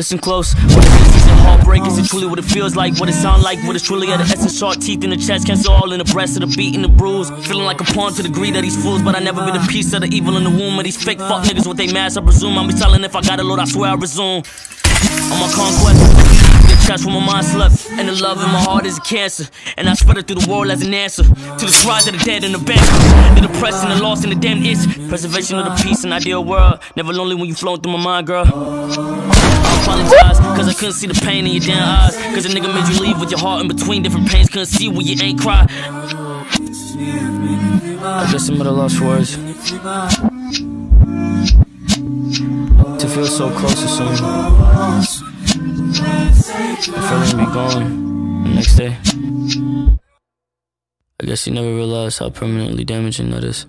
Listen close. What it is, is it heartbreak? Is it truly what it feels like? What it sound like? What it's truly at the essence? Sharp teeth in the chest, cancer all in the breast of the beat and the bruise. Feeling like a pawn to the greed of these fools, but I never be the piece of the evil in the womb of these fake fuck niggas with they mask. I presume I'm be telling if I got a load, I swear I resume. On my conquest, chest where my mind slept, and the love in my heart is a cancer, and I spread it through the world as an answer to the cries of the dead and the bank, the depressed and the lost and the. It's preservation of the peace and ideal world. Never lonely when you flowing through my mind, girl. I apologize, cause I couldn't see the pain in your damn eyes. Cause a nigga made you leave with your heart in between different pains. Couldn't see when you ain't cry. I guess some of the lost words. To feel so close to someone. The feeling be gone the next day. I guess you never realized how permanently damaging that is.